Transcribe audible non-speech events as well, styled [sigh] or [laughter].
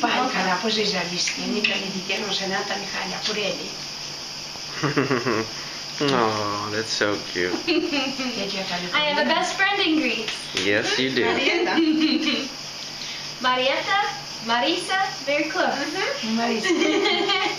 Paikana poi si zawiski, nika ni dikiano senata Michaela Pureli. ¿eh? [laughs] Oh, that's so cute. [laughs] I have a best friend in Greece. Yes, you do. Marieta, [laughs] Marieta, Marissa, very close. Mm -hmm. Marissa.